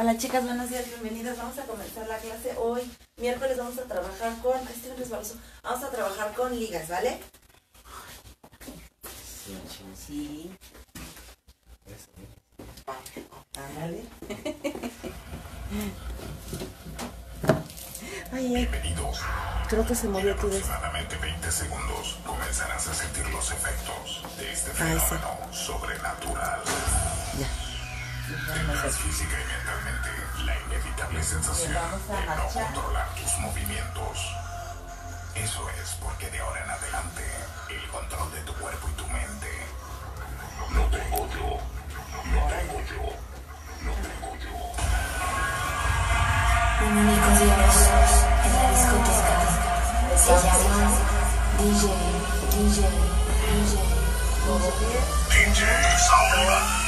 Hola chicas, buenos días, bienvenidas. Vamos a comenzar la clase hoy. Miércoles vamos a trabajar con. Ay, estoy resbaloso. Vamos a trabajar con ligas, ¿vale? Sí. Ándale. Ay, Bienvenidos. creo que se movió tu des... aproximadamente 20 segundos comenzarás a sentir los efectos de este Ay, sí. fenómeno sobrenatural. Tendrás física y mentalmente la inevitable sensación Vamos a de no controlar tus movimientos. Eso es porque de ahora en adelante el control de tu cuerpo y tu mente lo tengo yo. Lo tengo yo. Lo tengo yo. Un único Dios en la discoteca se llama DJ, DJ, DJ. DJ Saura.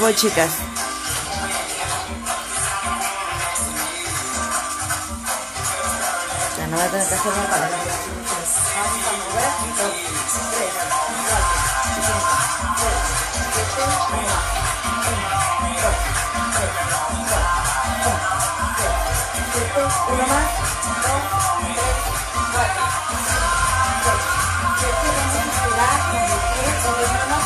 voy, chicas. Ya no voy a tener que hacer más para Vamos a mover. Dos, tres, cuatro, cinco, seis, siete, uno, uno, dos, tres, cuatro, cinco, seis, siete, uno más, dos, tres, cuatro,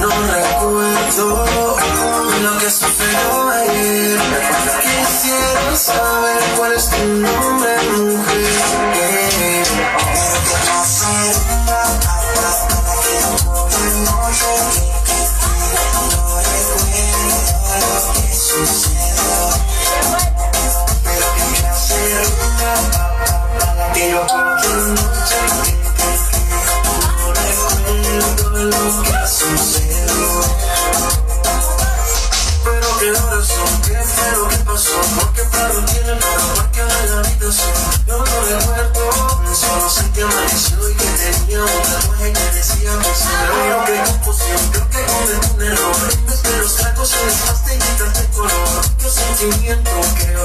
No recuerdo lo que sucedió ayer. Quisiera saber cuál es tu nombre, que no lo veamos. No es lo que sucedió. Pero quieres hacerla para que no lo. yo yo no me he muerto. Solo sé que amaneció y que tenía una mujer que decía mi sueño. que confusión, creo que cometí un error. En vez de los tragos, se desgaste y quitaste color. Yo sentimiento que no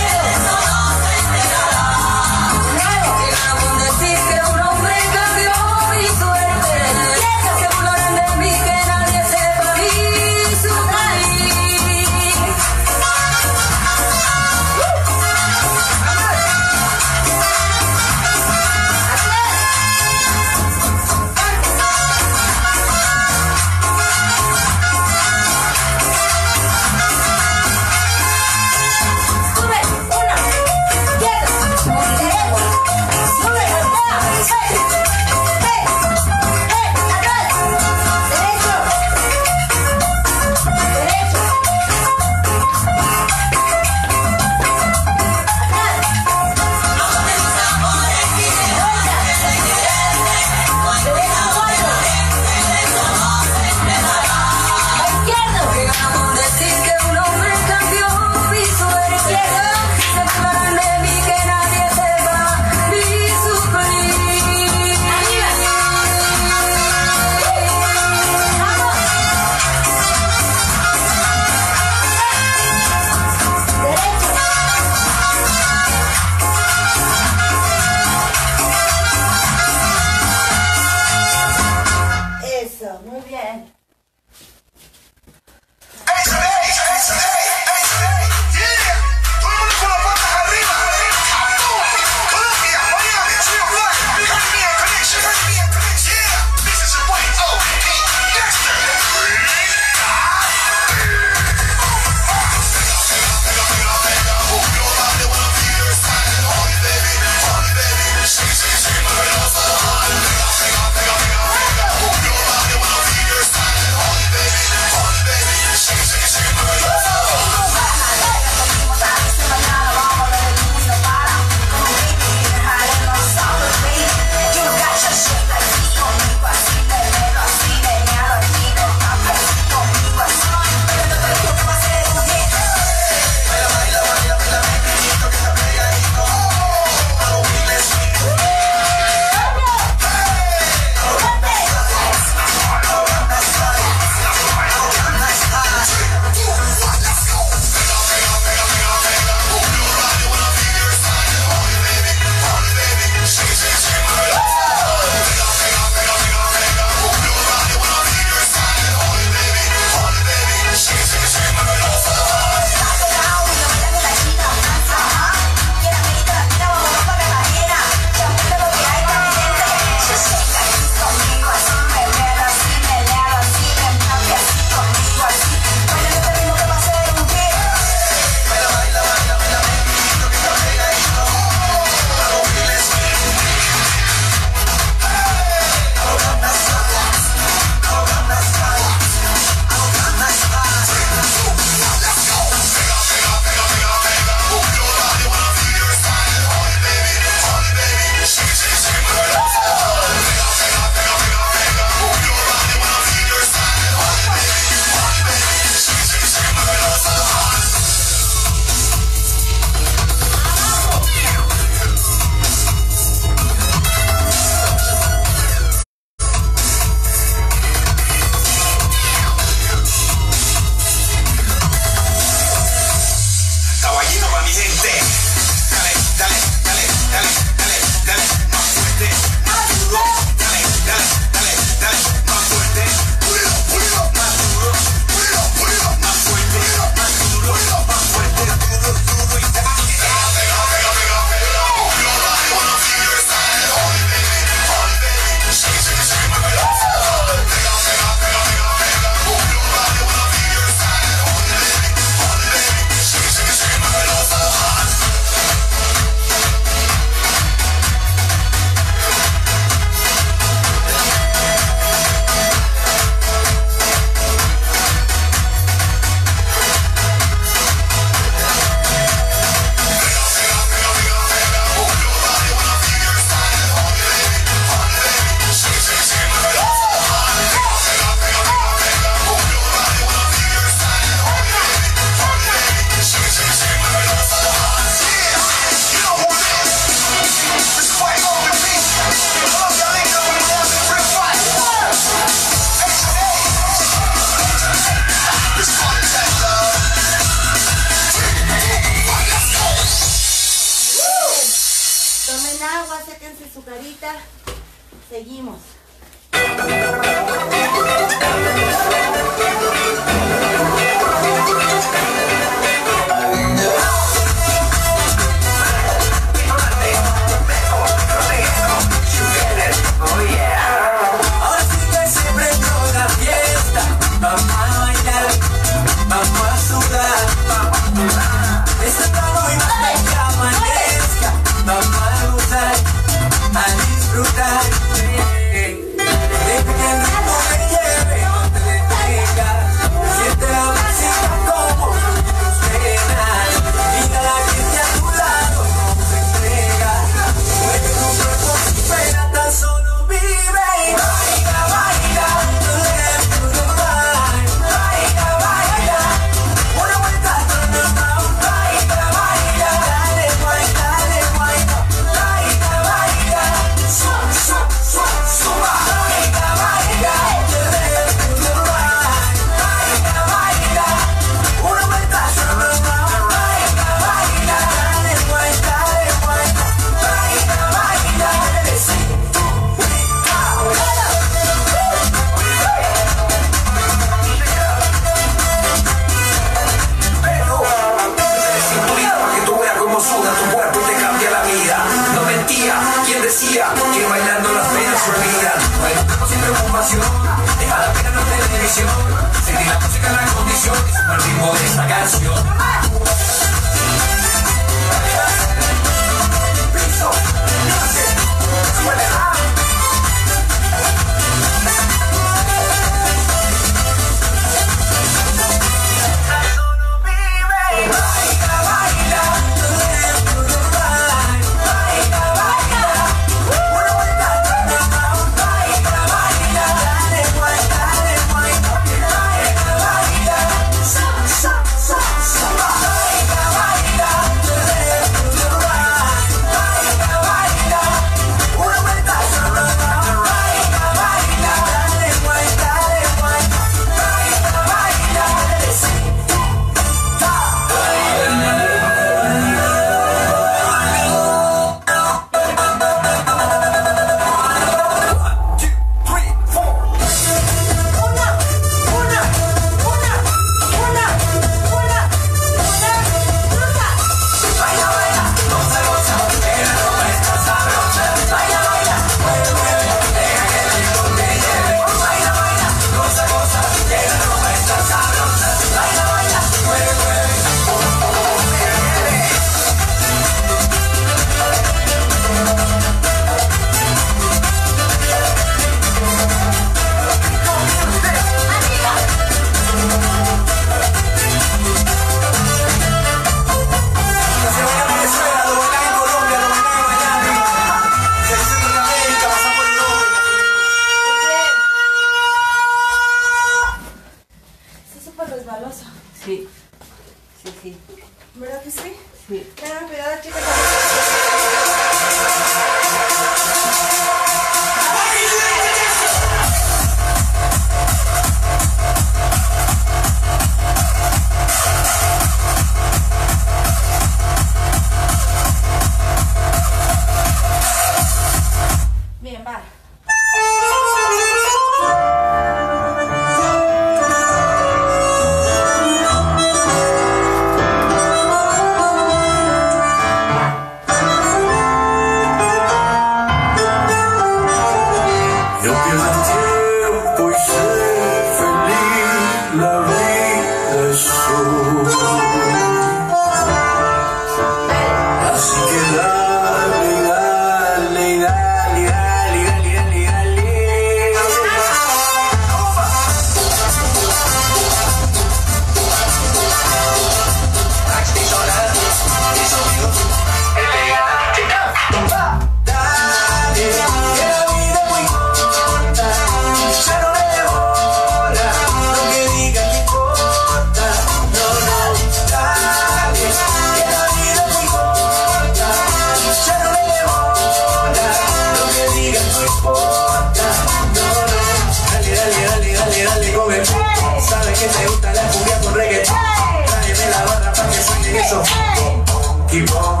que suene eso,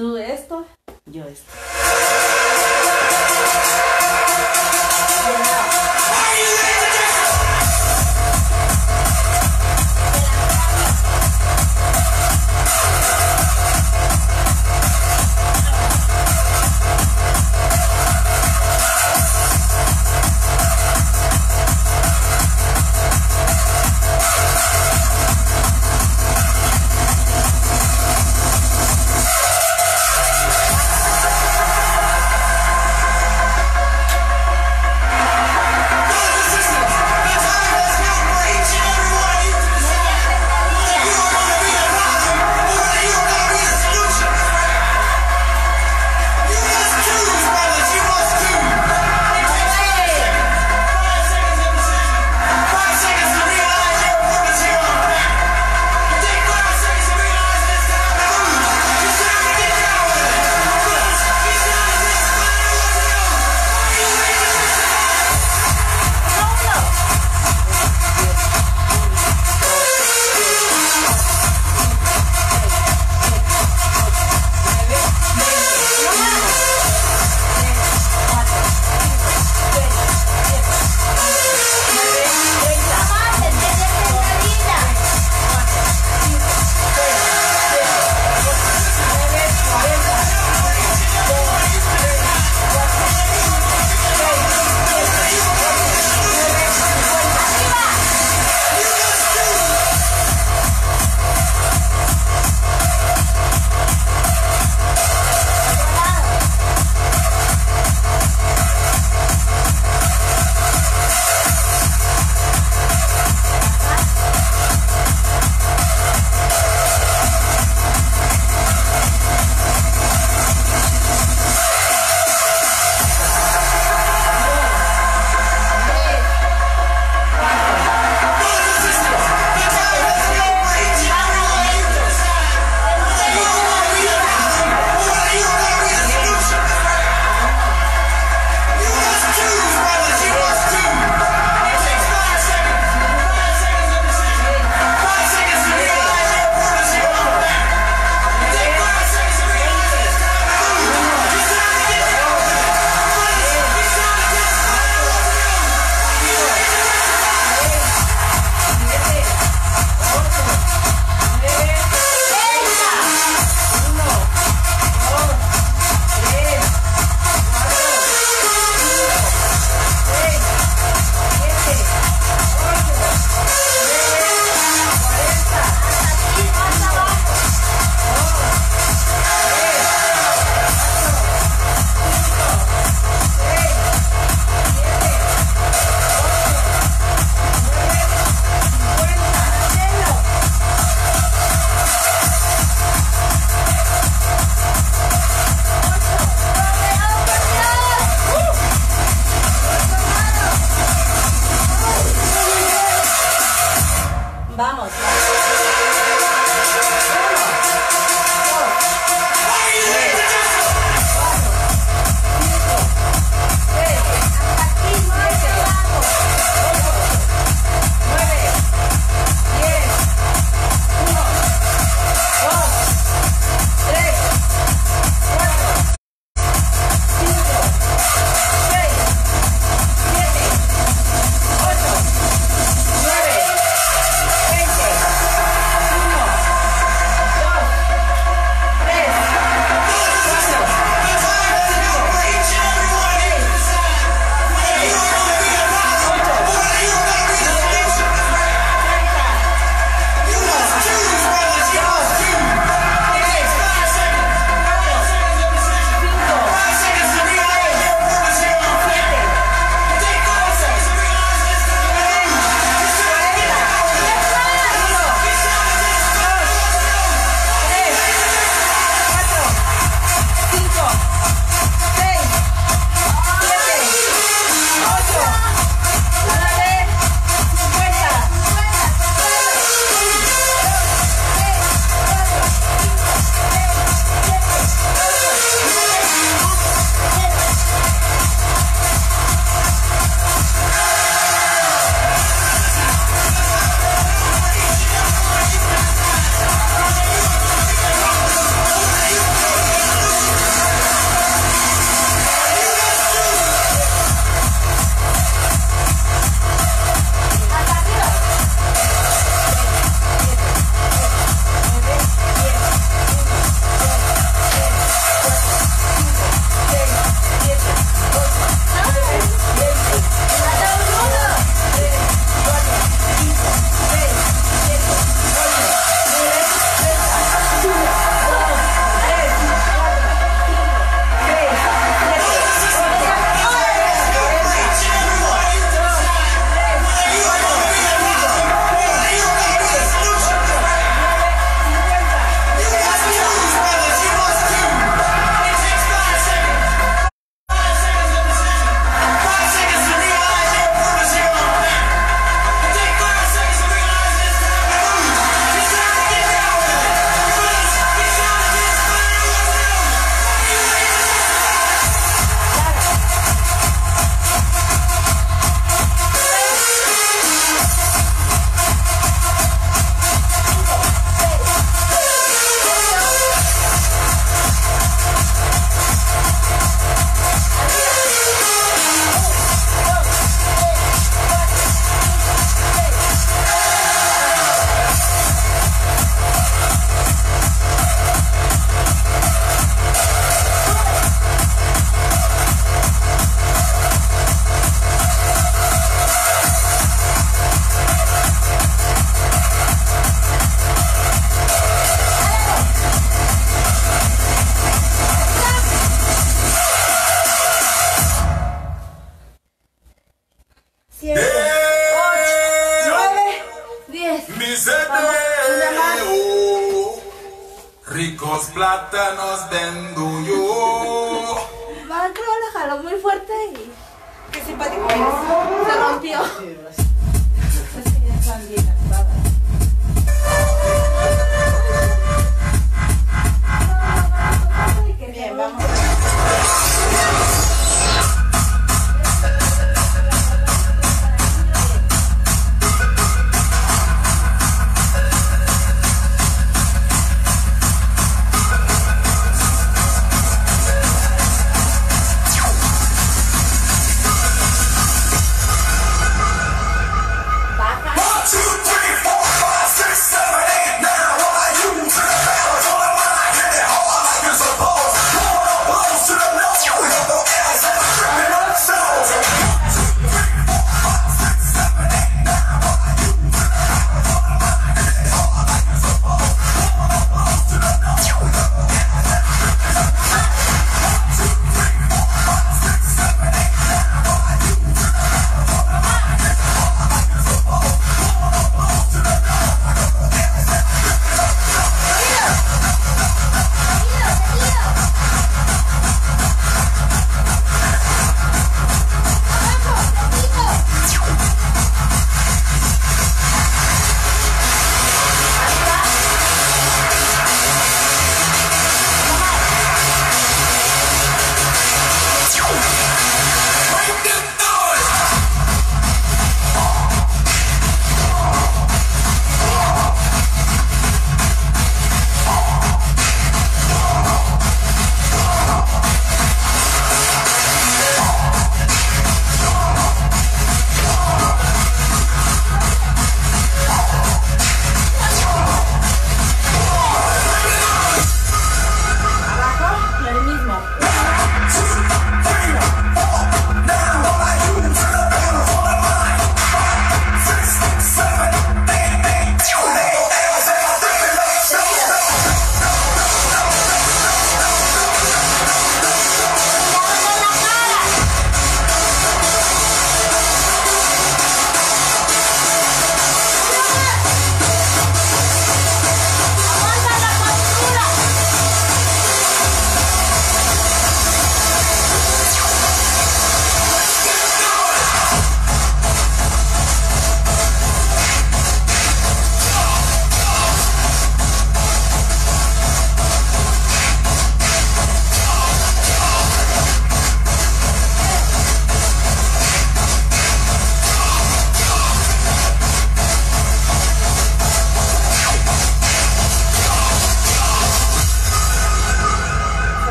Tú esto, yo esto.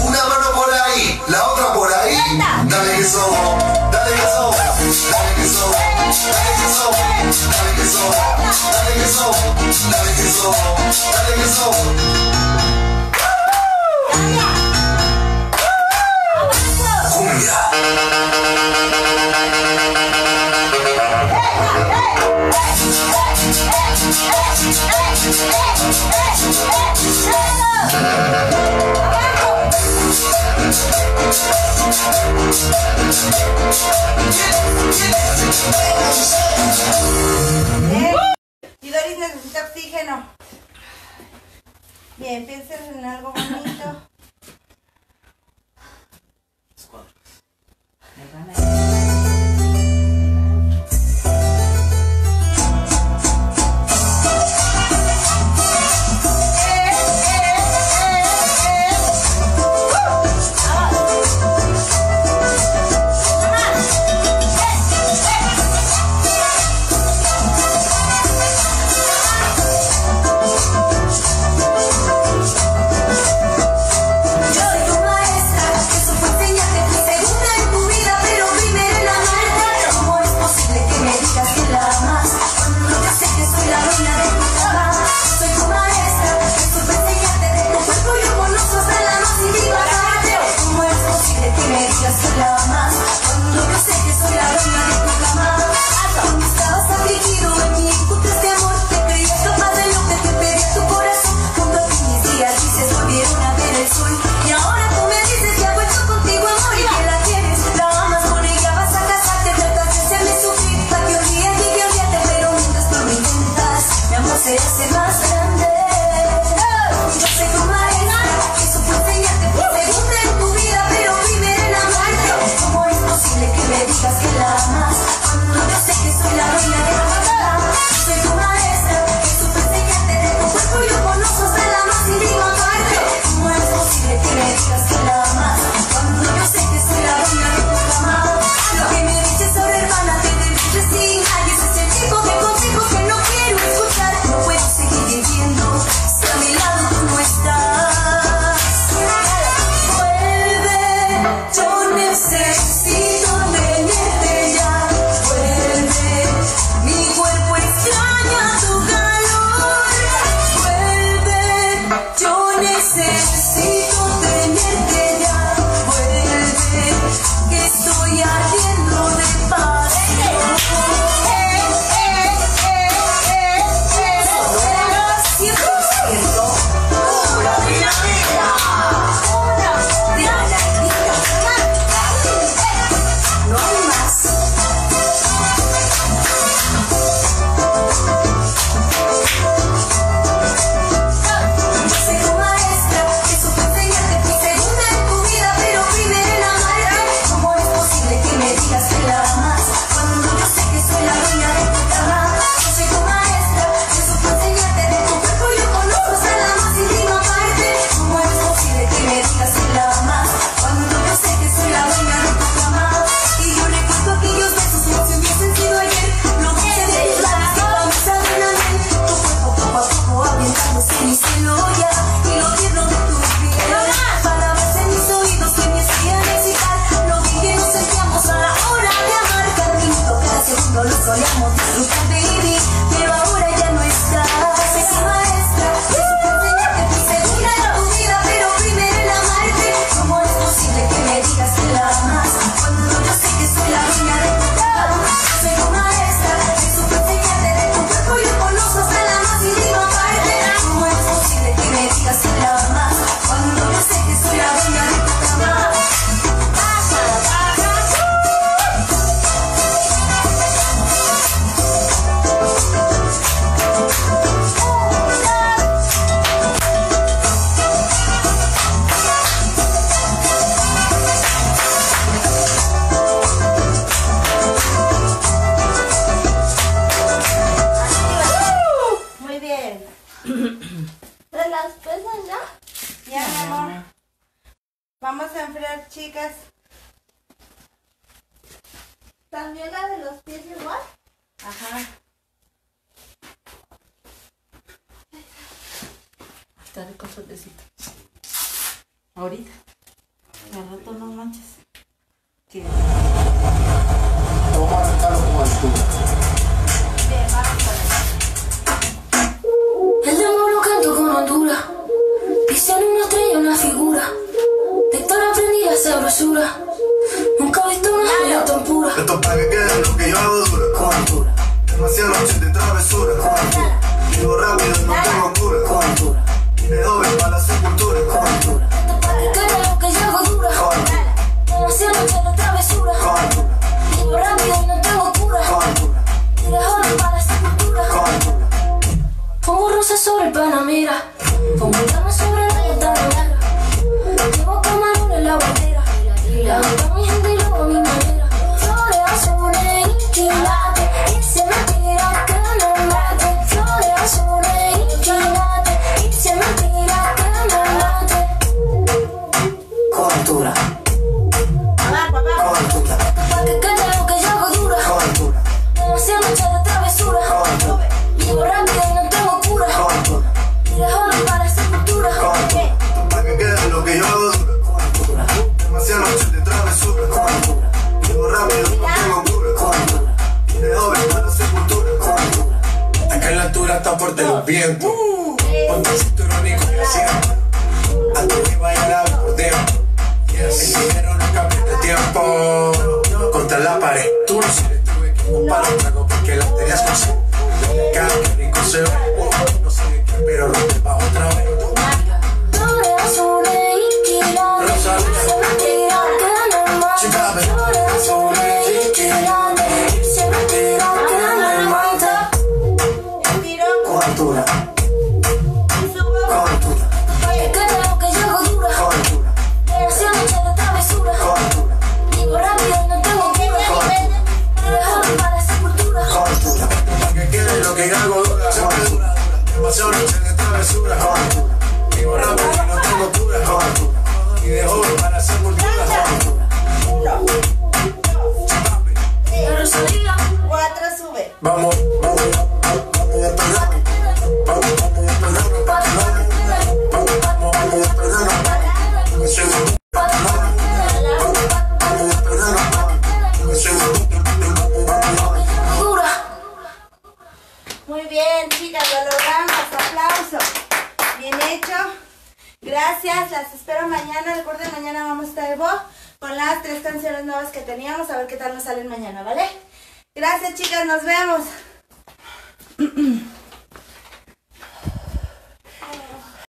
Una mano por ahí, la otra por ahí. Dale que dale que dale que dale que dale que dale que dale que dale que. Y Doris necesita oxígeno. Bien, pienses en algo bonito. Los cuadros.